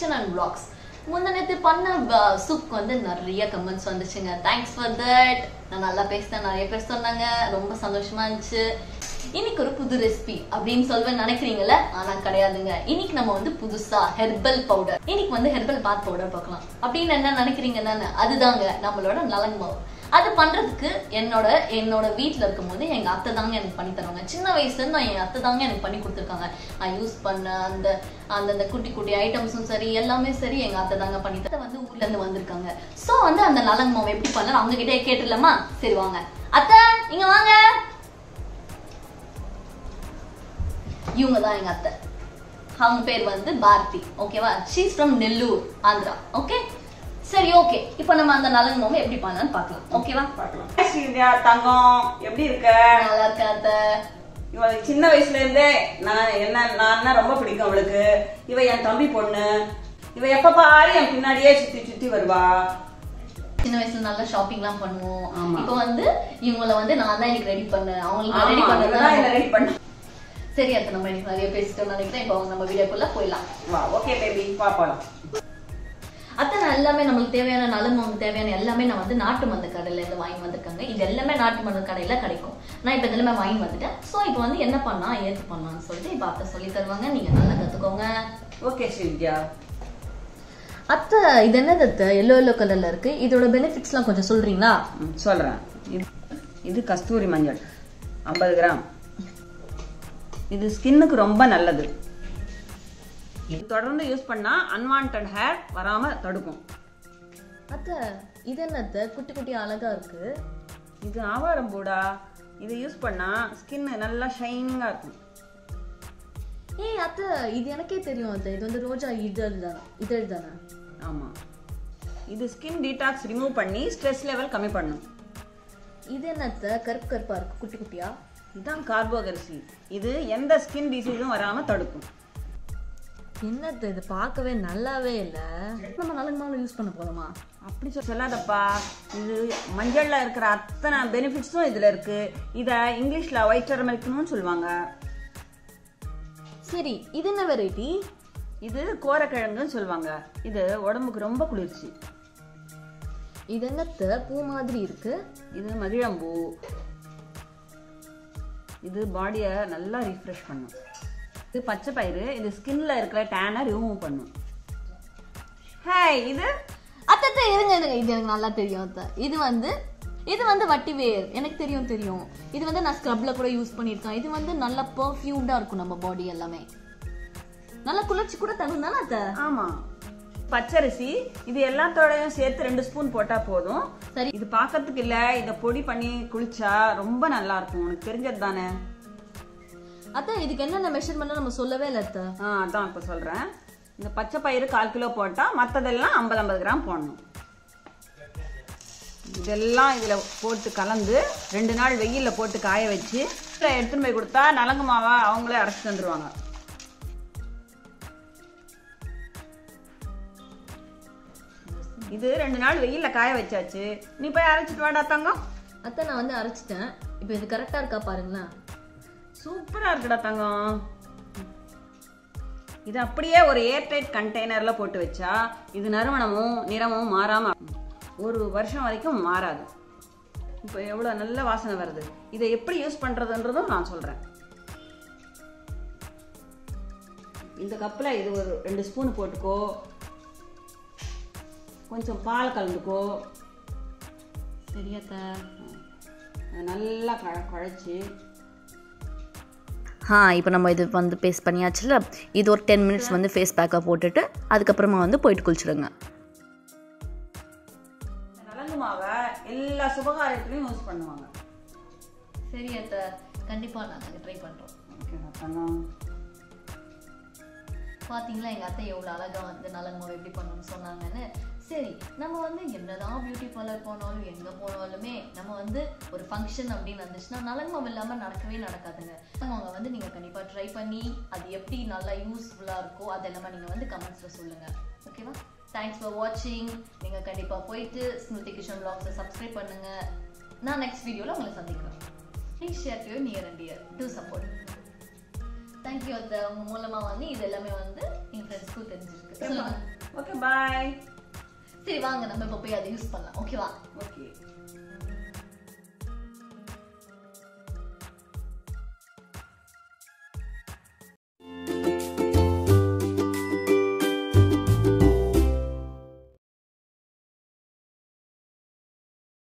Kitchen and blocks முந்த நேத்து பண்ண சூப் வந்து நிறைய கமெண்ட்ஸ் வந்துச்சுங்க. தேங்க்ஸ் ஃபார் தட் நான் நல்லா பேசினேன். நிறைய பேர் சொன்னாங்க. ரொம்ப சந்தோஷமா இருந்துச்சு. இன்னைக்கு ஒரு புது ரெசிபி அப்படின்னு சொல்வேன் நினைக்கிறீங்கல்ல ஆனா கிடையாதுங்க. இன்னைக்கு நம்ம வந்து புதுசா ஹெர்பல் பவுடர் இன்னைக்கு வந்து ஹெர்பல் பாத் பவுடர் பார்க்கலாம். அப்படின்னு என்ன நினைக்கிறீங்க தானே? அதுதாங்க நம்மளோட நலங்கு மாவு அது பண்றதுக்கு என்னோட என்னோட வீட்டில் இருக்கும்போது எங்க அத்தை தாங்க எனக்கு பண்ணி தருவாங்க. சின்ன வயசுலேருந்து நான் என் அத்தை தாங்க எனக்கு பண்ணி கொடுத்துருக்காங்க. நான் யூஸ் பண்ண அந்த அந்த அந்த குட்டி குட்டி ஐட்டம்ஸும் சரி எல்லாமே சரி எங்க அத்தை தாங்க பண்ணி தர வந்து ஊர்ல இருந்து வந்திருக்காங்க. ஸோ வந்து அந்த நலங்கு மாவு எப்படி பண்ணலாம் அவங்க கிட்டே கேட்டுடலாமா? சரி வாங்க. அத்தை இங்க வாங்க. இவங்க தான் எங்க அத்தை. அவங்க பேர் வந்து பாரதி. ஓகேவா she's from Nellore Andhra. Okay சரி ஓகே இப்போ நம்ம அந்த நலங்கு மாவு எப்படி பண்ணலாம்னு பார்க்கலாம். ஓகேவா பார்க்கலாம். ஸ்ரீவித்யா தங்கம் எப்படி இருக்க? நல்லா இருக்கா அத்தை? இவளுக்கு சின்ன வயசுல இருந்தே நான் என்ன நான் ரொம்ப பிடிக்கும் அவளுக்கு. இவ என் தம்பி பொண்ணு. இவ எப்ப பாரு என் பின்னாடியே சுத்தி சுத்தி வருவா. சின்ன வயசுல நல்லா ஷாப்பிங்லாம் பண்ணுவோம். ஆமா. இப்போ வந்து இவங்கள வந்து நான் தான் இன்னைக்கு ரெடி பண்ணேன் அவங்களுக்கு ரெடி பண்ணதான் ரெடி பண்ண சரி அத்தை நம்ம இன்னைக்கு நிறைய பேசிட்டோம்னு நினைக்கிறேன். இப்போ நம்ம வீடியோக்குள்ள போயிடலாம். வா ஓகே பேபி பாப்பலாம் நான் எல்லாமே நம்மளுக்கு தேவையான மாவுக்கு தேவையான எல்லாமே நான் வந்து நாட்டு மருந்து கடையில இருந்து வாங்கி வந்திருக்காங்க. இது எல்லாமே நாட்டு மருந்து கடையில கிடைக்கும். நான் இப்போ எல்லாமே வாங்கி வந்துட்டேன். ஸோ இப்போ வந்து என்ன பண்ணா ஏத்து பண்ணலாம்னு சொல்லிட்டு இப்போ அத்தை சொல்லி தருவாங்க. நீங்க நல்லா கத்துக்கோங்க. ஓகே ஸ்ரீவித்யா அத்தை இது என்னது அத்தை? எல்லோ எல்லோ கலர்ல இருக்கு. இதோட பெனிஃபிட்ஸ்லாம் கொஞ்சம் சொல்றீங்களா? சொல்றேன். இது இது கஸ்தூரி மஞ்சள். ஐம்பது கிராம். இது ஸ்கின்னுக்கு ரொம்ப நல்லது. இது தொடர்ந்து யூஸ் பண்ணா அன்வான்ட் ஹேர் வராம தடுக்கும். அத்தை இது என்ன அத்தை குட்டி குட்டி அழகா இருக்கு. இது ஆவாரம் பூடா. இது யூஸ் பண்ணா ஸ்கின் நல்லா ஷைனிங்கா இருக்கும். ஏய் அத்தை இது எனக்கே தெரியும் அத்தை. இது வந்து ரோஜா இதழ் தானே. இதழ் தானே? ஆமா. இது ஸ்கின் டீடாக்ஸ் ரிமூவ் பண்ணி ஸ்ட்ரெஸ் லெவல் கம்மி பண்ணும். இது என்ன அத்தை கருப்பு கருப்பா இருக்கு குட்டி குட்டியா? இதுதான் கார்போகரிசி இது எந்த ஸ்கின் டிசீஸும் வராம தடுக்கும். என்னத்த இது பார்க்கவே நல்லாவே இல்ல. நம்ம நலங்கு மாவு யூஸ் பண்ண போதுமா? அப்படி சொல் சொல்லாதப்பா. இது மஞ்சள்ல இருக்கிற அத்தனை பெனிஃபிட்ஸும் இதுல இருக்கு. இத இங்கிலீஷ்ல ஒயிட் டர்மரிக்னு சொல்லுவாங்க. சரி இது என்ன வெரைட்டி இது கோரக்கிழங்குன்னு சொல்லுவாங்க. இது உடம்புக்கு ரொம்ப குளிர்ச்சி. இது என்னத்த? பூ மாதிரி இருக்கு. இது மகிழம்பூ. இது பாடியை நல்லா ரீஃப்ரெஷ் பண்ணும். இது பச்சை பயிறு இது ஸ்கின்ல இருக்கிற டேனை ரிமூவ் பண்ணும் ஹாய் இது? அத்தத்த இருங்க இருங்க. இது எனக்கு நல்லா தெரியும் அத்தை. இது வந்து இது வந்து வட்டி வேர். எனக்கு தெரியும் தெரியும். இது வந்து நான் ஸ்க்ரப்ல கூட யூஸ் பண்ணியிருக்கேன். இது வந்து நல்லா பர்ஃபியூம்டா இருக்கும் நம்ம பாடி எல்லாமே. நல்லா குளிர்ச்சி கூட தரும் தானே அத்தை? ஆமா. பச்சரிசி இது எல்லாத்தோடயும் சேர்த்து ரெண்டு ஸ்பூன் போட்டா போதும். சரி. இது பார்க்கறதுக்கு இல்ல இத பொடி பண்ணி குளிச்சா ரொம்ப நல்லா இருக்கும். உனக்கு தெரிஞ்சது தானே அத்தை இதுக்கு என்னென்ன மெஷர்மெண்ட் நம்ம சொல்லவே இல்லை அத்தை. ஆ அதான் இப்ப சொல்றேன். இந்த பச்சை பயிறு கால் கிலோ போட்டா மத்ததெல்லாம் ஐம்பது ஐம்பது கிராம் போடணும். இதெல்லாம் இதுல போட்டு கலந்து ரெண்டு நாள் வெயில்ல போட்டு காய வச்சு எடுத்துன்னு போய் கொடுத்தா நலங்கு மாவா அவங்களே அரைச்சு தந்துருவாங்க இது ரெண்டு நாள் வெயில்ல காய வச்சாச்சு. நீ போய் அரைச்சிட்டு வாடா தங்கம். அத்தை நான் வந்து அரைச்சிட்டேன். இப்போ இது கரெக்டா இருக்கா பாருங்களேன். சூப்பராக இருக்குடா தங்கம். இது அப்படியே ஒரு ஏர்டைட் கண்டெய்னரில் போட்டு வச்சா இது நறுமணமும் நிறமும் மாறாமல் ஒரு வருஷம் வரைக்கும் மாறாது. இப்போ எவ்வளோ நல்ல வாசனை வருது. இதை எப்படி யூஸ் பண்ணுறதுன்றதும் நான் சொல்கிறேன் இந்த கப்பில் இது ஒரு ரெண்டு ஸ்பூன் போட்டுக்கோ. கொஞ்சம் பால் கலந்துக்கோ. சரியாத்த நல்லா கழ குழச்சி இப்போ நம்ம இது வந்து பேஸ்ட் பண்ணியாச்சுல இது ஒரு டென் மினிட்ஸ் வந்து ஃபேஸ் பேக்கை போட்டுட்டு அதுக்கப்புறமா வந்து போயிட்டு நலங்கு மாவை எல்லா சுபகாரியத்திலையும் யூஸ் பண்ணுவாங்க. சரி அத்தை. கண்டிப்பா நாங்கள் ட்ரை பண்றோம். ஓகேவா தங்கம் பாத்தீங்களா எங்க அத்தை எவ்வளவு அழகா வந்து நலங்கு மாவு எப்படி பண்ணணும்னு சொன்னாங்கன்னு? சரி நம்ம வந்து என்னதான் பியூட்டி பார்லர் போனாலும் எங்க போனாலுமே நம்ம வந்து ஒரு ஃபங்க்ஷன் அப்படின்னு வந்துச்சுன்னா நலங்கு மாவு இல்லாம நடக்கவே நடக்காதுங்க. அவங்க வந்து நீங்க கண்டிப்பா ட்ரை பண்ணி அது எப்படி நல்லா யூஸ்ஃபுல்லா இருக்கோ அது எல்லாமே நீங்க வந்து கமெண்ட்ஸ்ல சொல்லுங்க. ஓகேவா தேங்க்ஸ் ஃபார் வாட்சிங் நீங்க கண்டிப்பா போயிட்டு ஸ்மிருதி கிஷன் பிளாக்ஸை சப்ஸ்கிரைப் பண்ணுங்க. நான் நெக்ஸ்ட் வீடியோல உங்களை சந்திக்கிறேன். Please share to near and dear to support thank you அந்த உங்க மூலமா வந்து இது எல்லாமே வந்து என் ஃப்ரெண்ட்ஸ்க்கும் தெரிஞ்சிருக்கு. ஓகே பாய் சரி வாங்க நம்ம இப்போ போய் அதை யூஸ் பண்ணலாம் ஓகேவா ஓகே